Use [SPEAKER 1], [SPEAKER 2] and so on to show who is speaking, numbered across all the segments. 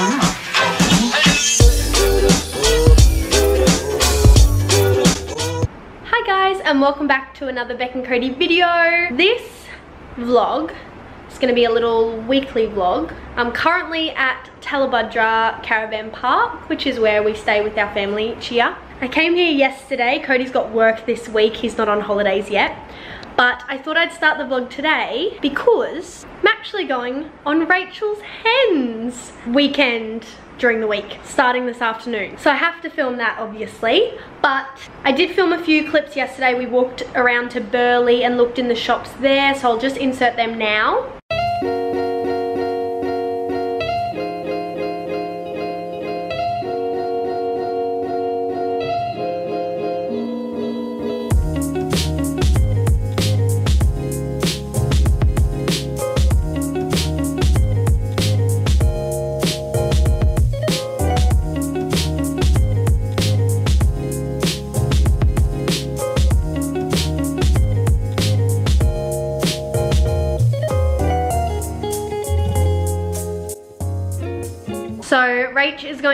[SPEAKER 1] Hi guys and welcome back to another Bek and Cody video. This vlog is going to be a little weekly vlog. I'm currently at Tallebudgera Caravan Park which is where we stay with our family each year. I came here yesterday, Cody's got work this week, he's not on holidays yet. But I thought I'd start the vlog today because I'm actually going on Rachel's hens weekend during the week, starting this afternoon. So I have to film that obviously, but I did film a few clips yesterday. We walked around to Burleigh and looked in the shops there, so I'll just insert them now.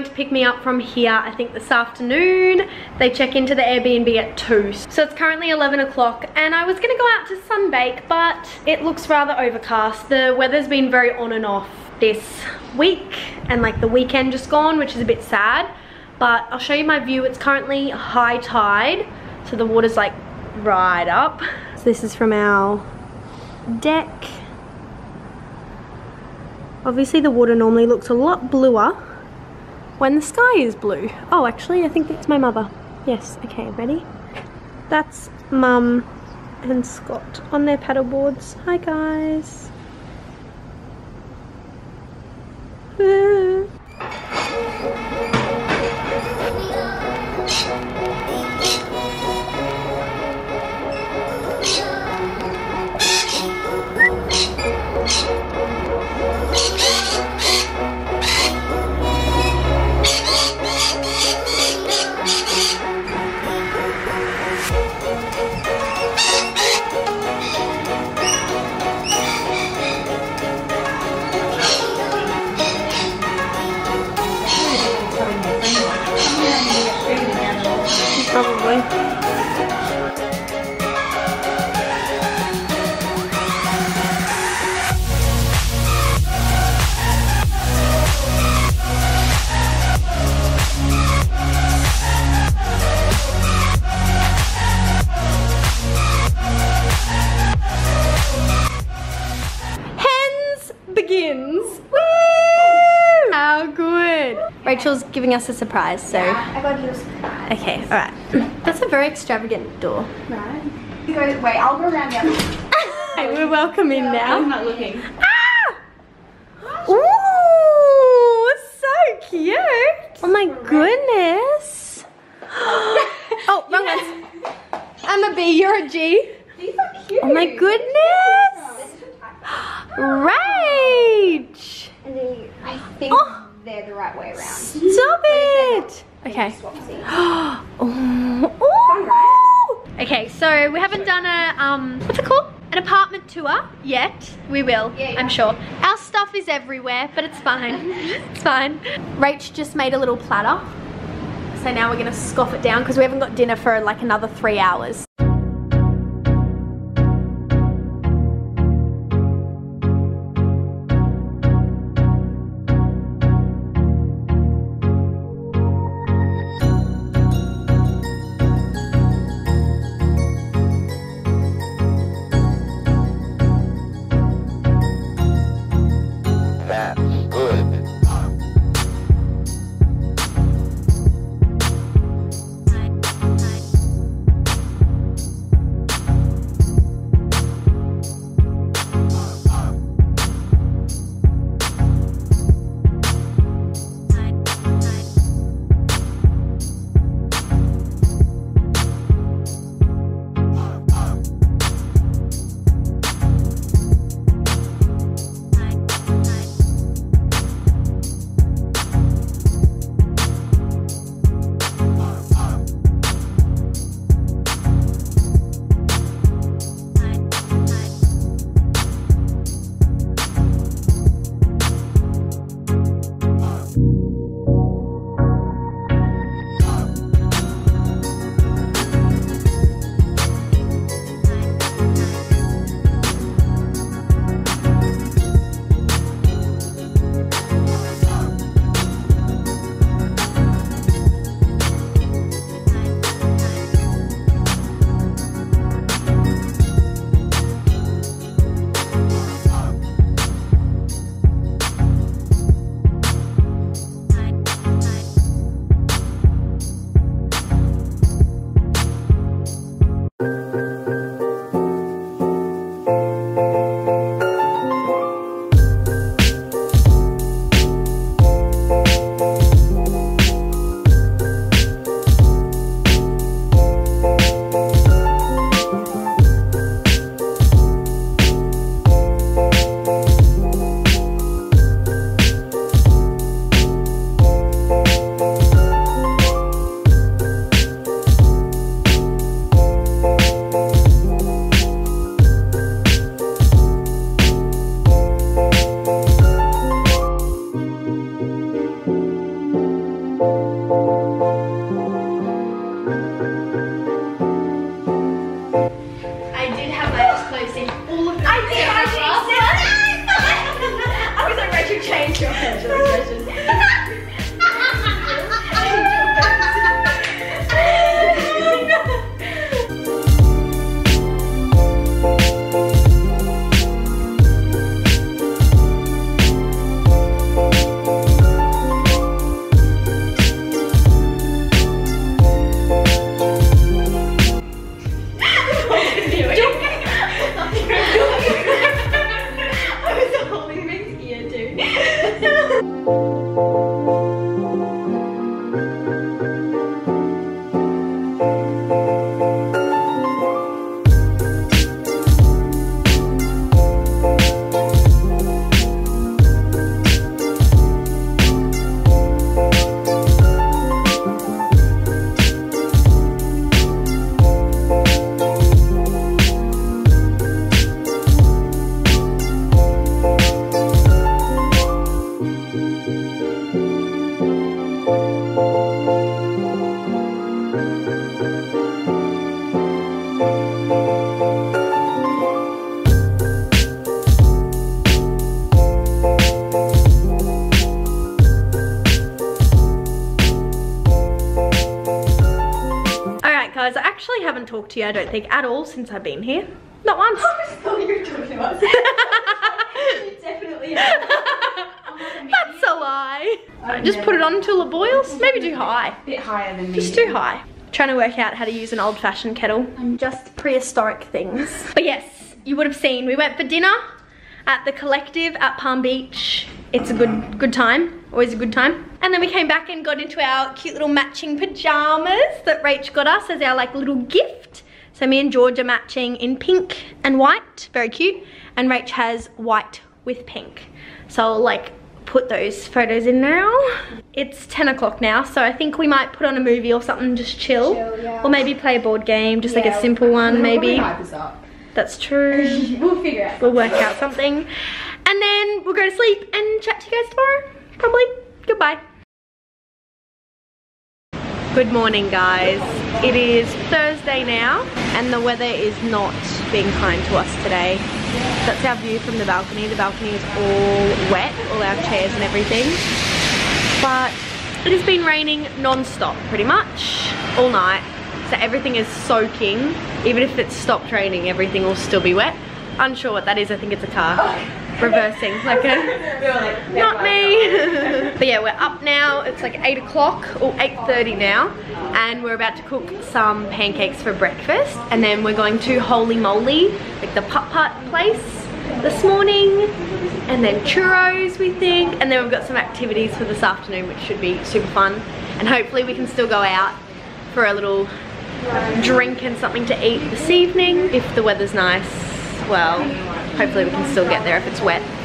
[SPEAKER 1] Going to pick me up from here, I think this afternoon. They check into the Airbnb at 2. So it's currently 11 o'clock and I was gonna go out to sunbake, but it looks rather overcast. The weather's been very on and off this week and like the weekend just gone, which is a bit sad. But I'll show you my view. It's currently high tide, so the water's like right up. So this is from our deck. Obviously the water normally looks a lot bluer when the sky is blue. Oh, actually, I think that's my mother. Yes, okay, ready? That's mum and Scott on their paddle boards. Hi, guys. Probably. Rachel's giving us a surprise, so.
[SPEAKER 2] I got you a surprise.
[SPEAKER 1] Okay, alright. That's a very extravagant door.
[SPEAKER 2] Right. You go, wait, I'll go around the other
[SPEAKER 1] Hey, we're welcome in
[SPEAKER 2] I'm
[SPEAKER 1] now.
[SPEAKER 2] not looking.
[SPEAKER 1] Ah! Ooh, so cute. Oh my goodness. oh, wrong ones. I'm a B, you're a G.
[SPEAKER 2] These are cute.
[SPEAKER 1] Oh my goodness. Rach.
[SPEAKER 2] And then I think
[SPEAKER 1] Oh.
[SPEAKER 2] they're the right way around.
[SPEAKER 1] Stop it. Okay.
[SPEAKER 2] Swap seats.
[SPEAKER 1] Oh, ooh. Okay, so we haven't done a um what's it called? An apartment tour yet. We will,
[SPEAKER 2] Yeah, yeah.
[SPEAKER 1] I'm sure. Our stuff is everywhere, but it's fine. it's fine. Rach just made a little platter. So now we're gonna scoff it down because we haven't got dinner for like another three hours.
[SPEAKER 3] all of
[SPEAKER 1] I think I should I was like, Rachel, change your head. talked to you, I don't think, at all since I've been here. Not once.
[SPEAKER 2] thought you were talking about Definitely.
[SPEAKER 1] That's a lie. Just put it on until it boils. Maybe too high.
[SPEAKER 2] bit higher than me.
[SPEAKER 1] Just too high. Trying to work out how to use an old fashioned kettle. Just prehistoric things. But yes, you would have seen we went for dinner at the collective at Palm Beach. It's a good good time. Always a good time. And then we came back and got into our cute little matching pajamas that Rach got us as our like little gift. So me and George are matching in pink and white. Very cute. And Rach has white with pink. So I'll like put those photos in now. It's 10 o'clock now, so I think we might put on a movie or something, just chill.
[SPEAKER 2] Chill, yeah.
[SPEAKER 1] Or maybe play a board game, just like a
[SPEAKER 2] Yeah,
[SPEAKER 1] simple one,
[SPEAKER 2] we'll
[SPEAKER 1] maybe.
[SPEAKER 2] probably hype us up.
[SPEAKER 1] That's true.
[SPEAKER 2] we'll figure out.
[SPEAKER 1] we'll work out something. And then we'll go to sleep and chat to you guys tomorrow. Probably. Goodbye. Good morning guys. It is Thursday now and the weather is not being kind to us today. That's our view from the balcony. The balcony is all wet, all our chairs and everything. But it has been raining non-stop pretty much all night. So everything is soaking. Even if it's stopped raining, everything will still be wet. Unsure what that is, I think it's a car reversing like a not me. but yeah, we're up now. It's like 8 o'clock or 8.30 now. And we're about to cook some pancakes for breakfast. And then we're going to Holey Moley, like the putt-putt place this morning. And then churros, we think. And then we've got some activities for this afternoon, which should be super fun. And hopefully we can still go out for a little drink and something to eat this evening. If the weather's nice, well, hopefully we can still get there if it's wet.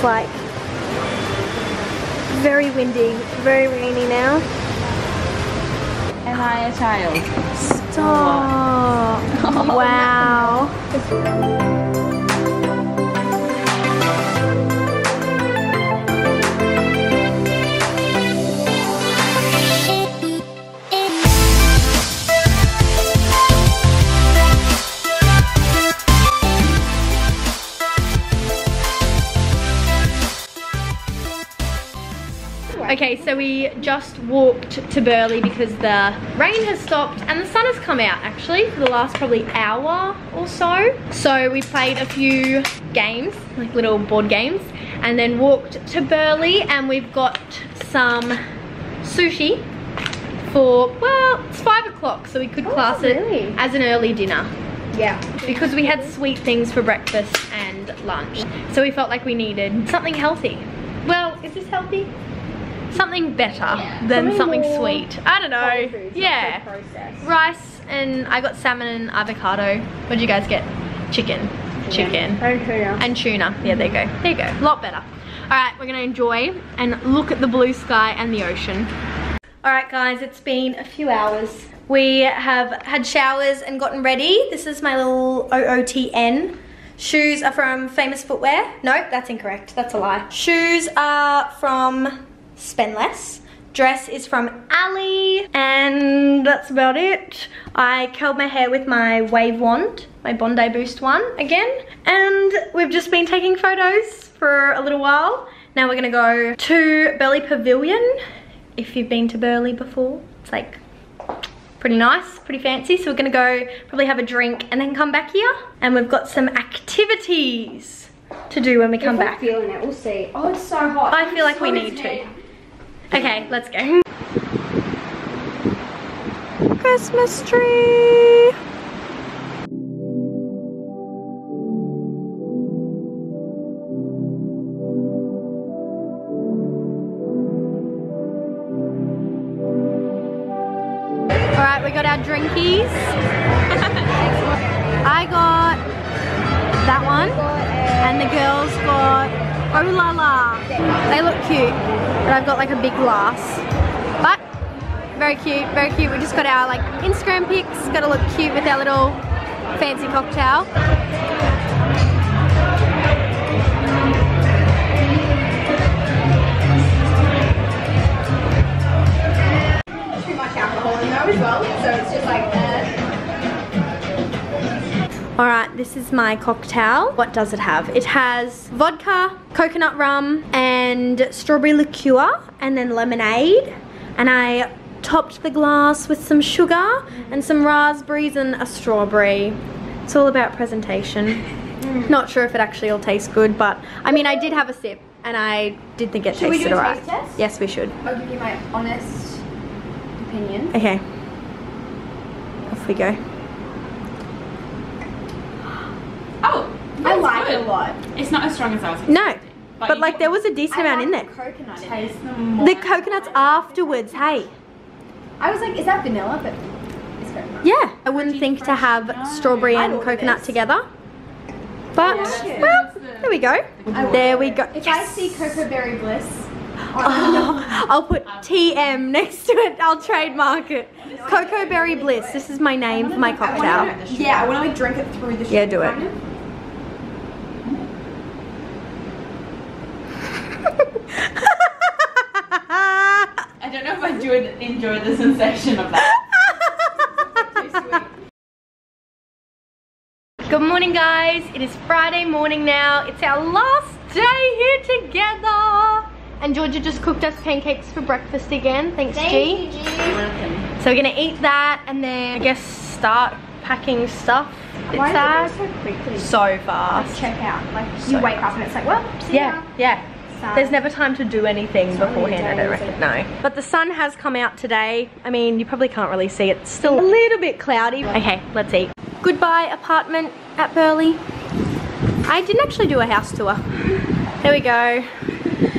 [SPEAKER 1] It's like very windy, very rainy now.
[SPEAKER 2] Am I a child?
[SPEAKER 1] Stop. wow. we just walked to Burleigh because the rain has stopped and the sun has come out actually for the last probably hour or so. So we played a few games, like little board games, and then walked to Burleigh and we've got some sushi for, well, it's five o'clock, so we could oh, class
[SPEAKER 2] really?
[SPEAKER 1] it as an early dinner
[SPEAKER 2] Yeah.
[SPEAKER 1] because we had sweet things for breakfast and lunch. So we felt like we needed something healthy. Well, is this healthy? Something better than
[SPEAKER 2] Something
[SPEAKER 1] something sweet. I don't know. Yeah. Rice and I got salmon and avocado. What did you guys get? Chicken. Chicken.
[SPEAKER 2] And oh, tuna.
[SPEAKER 1] And tuna. Yeah, there you go. There you go. A lot better. Alright, we're gonna enjoy and look at the blue sky and the ocean. Alright guys, it's been a few hours. We have had showers and gotten ready. This is my little OOTN. Shoes are from Famous Footwear. No, that's incorrect. That's a lie. Shoes are from Spendless. Dress is from Ally. And that's about it. I curled my hair with my wave wand, my Bondi Boost one again. And we've just been taking photos for a little while. Now we're gonna go to Burleigh Pavilion. If you've been to Burleigh before, it's like pretty nice, pretty fancy. So we're gonna go probably have a drink and then come back here. And we've got some activities to do when we come
[SPEAKER 2] If
[SPEAKER 1] back.
[SPEAKER 2] feeling it, we'll see. Oh, it's so hot.
[SPEAKER 1] I feel like we need to. Okay, let's go. Christmas tree. All right, we got our drinkies. I got that one, and the girls got oh la la. They look cute, but I've got like a big glass. But very cute, very cute. We just got our like Instagram pics. Got to look cute with our little fancy cocktail. This is my cocktail. What does it have? It has vodka, coconut rum, and strawberry liqueur, and then lemonade. And I topped the glass with some sugar and some raspberries and a strawberry. It's all about presentation. Not sure if it actually will taste good, but I mean, I did have a sip and I did think it
[SPEAKER 2] Should we
[SPEAKER 1] tasted
[SPEAKER 2] do a
[SPEAKER 1] alright.
[SPEAKER 2] taste test?
[SPEAKER 1] Yes, we should.
[SPEAKER 2] I'll give you my honest opinion.
[SPEAKER 1] Okay. Off we go.
[SPEAKER 4] Oh,
[SPEAKER 2] I
[SPEAKER 4] that's
[SPEAKER 2] like
[SPEAKER 4] good.
[SPEAKER 2] it a lot.
[SPEAKER 4] It's not as strong as ours.
[SPEAKER 1] No,
[SPEAKER 4] But
[SPEAKER 1] but like there was a decent amount in there.
[SPEAKER 2] coconut in it.
[SPEAKER 4] Taste them.
[SPEAKER 1] The coconuts afterwards, hey.
[SPEAKER 2] I was like, is that vanilla? But it's coconut.
[SPEAKER 1] Yeah, I wouldn't think to have
[SPEAKER 4] No.
[SPEAKER 1] strawberry and coconut
[SPEAKER 2] this.
[SPEAKER 1] together. But,
[SPEAKER 4] Yeah,
[SPEAKER 1] well,
[SPEAKER 4] the-
[SPEAKER 1] there we go.
[SPEAKER 2] I.
[SPEAKER 1] There we go.
[SPEAKER 2] If I see Cocoa Berry Bliss,
[SPEAKER 1] Oh, I'll put um, TM next to it. I'll trademark it. Cocoa Berry Bliss. This is my name for my cocktail.
[SPEAKER 2] yeah, I want to like drink it through the.
[SPEAKER 1] Yeah, do it.
[SPEAKER 2] kind of.
[SPEAKER 4] I don't know if I do enjoy the sensation of that.
[SPEAKER 1] Good morning, guys. It is Friday morning now. It's our last day here together. And Georgia just cooked us pancakes for breakfast again. Thanks, G. So we're gonna eat that and then I guess start packing stuff. It's
[SPEAKER 2] Why
[SPEAKER 1] sad.
[SPEAKER 2] is it so quickly?
[SPEAKER 1] So fast.
[SPEAKER 2] Check out. Like
[SPEAKER 1] So
[SPEAKER 2] you wake up and it's like, well, see
[SPEAKER 1] Yeah,
[SPEAKER 2] ya.
[SPEAKER 1] yeah. There's never time to do anything beforehand, I don't reckon, no. But the sun has come out today. I mean, you probably can't really see it. It's still a little bit cloudy. Okay, let's eat. Goodbye apartment at Burleigh. I didn't actually do a house tour. There we go.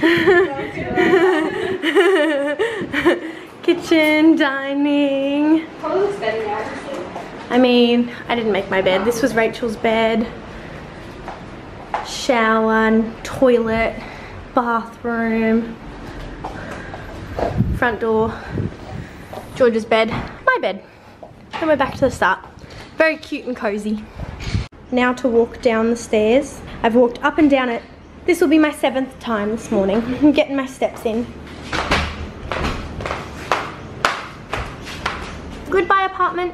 [SPEAKER 1] Kitchen, dining. I mean, I didn't make my bed. This was Rachel's bed. shower, toilet, bathroom, front door, George's bed, my bed. And we're back to the start. Very cute and cozy. Now to walk down the stairs. I've walked up and down it. This will be my seventh time this morning. I'm getting my steps in. Goodbye apartment.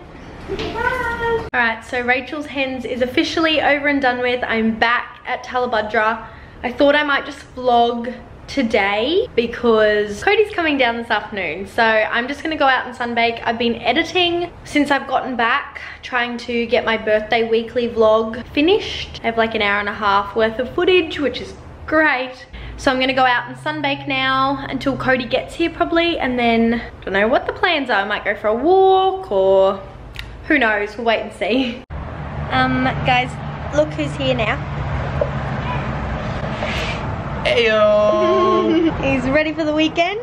[SPEAKER 1] Goodbye. Alright, so Rachel's Hens is officially over and done with. I'm back at Tallebudgera. I thought I might just vlog today because Cody's coming down this afternoon. So I'm just gonna go out and sunbake. I've been editing since I've gotten back, trying to get my birthday weekly vlog finished. I have like an hour and a half worth of footage, which is great. So I'm gonna go out and sunbake now until Cody gets here probably and then don't know what the plans are. I might go for a walk or who knows, we'll wait and see. Um, guys, look who's here now.
[SPEAKER 5] Heyo!
[SPEAKER 1] He's ready for the weekend.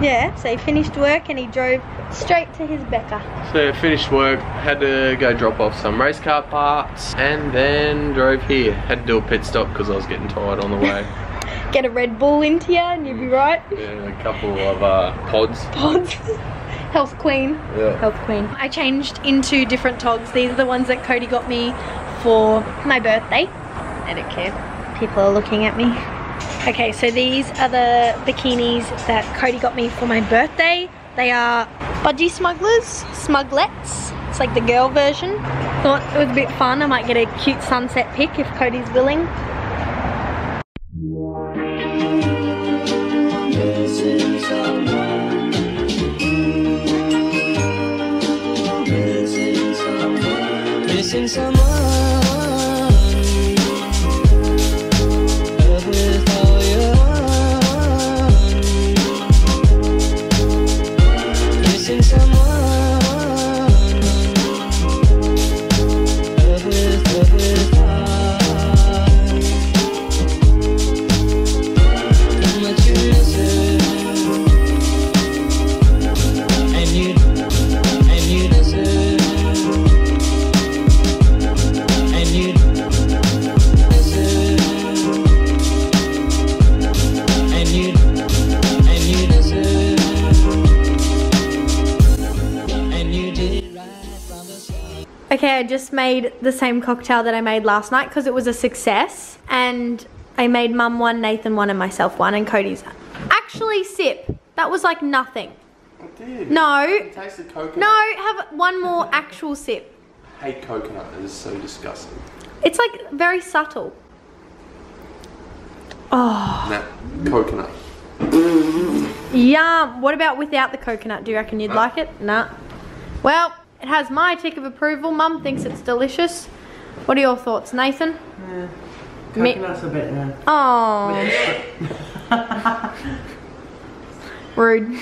[SPEAKER 1] Yeah, so he finished work and he drove straight to his Becca.
[SPEAKER 5] so finished work, had to go drop off some race car parts and then drove here. Had to do a pit stop because I was getting tired on the way.
[SPEAKER 1] Get a Red Bull into you and you'll be right.
[SPEAKER 5] yeah, a couple of uh, pods.
[SPEAKER 1] Pods. Health Queen.
[SPEAKER 5] Yeah.
[SPEAKER 1] Health Queen. I changed into different togs. These are the ones that Cody got me for my birthday. I don't care. People are looking at me. Okay, so these are the bikinis that Cody got me for my birthday. They are budgie smugglers, smuglets. It's like the girl version. Thought it was a bit fun. I might get a cute sunset pic if Cody's willing.
[SPEAKER 2] Missing someone
[SPEAKER 1] just made the same cocktail that I made last night because it was a success. And I made mum one, Nathan one, and myself one, and Cody's. Actually, sip. That was like nothing.
[SPEAKER 5] I did.
[SPEAKER 1] No.
[SPEAKER 5] It tasted coconut.
[SPEAKER 1] No, have one more actual sip.
[SPEAKER 5] I hate coconut. It is so disgusting.
[SPEAKER 1] It's like very subtle. Oh,
[SPEAKER 5] Nah, coconut.
[SPEAKER 1] yum. What about without the coconut? Do you reckon you'd uh. like it? Nah. Well, it has my tick of approval. Mum thinks it's delicious. What are your thoughts, Nathan? Me-
[SPEAKER 6] Coconut's a bit, uh,
[SPEAKER 1] Oh, rude.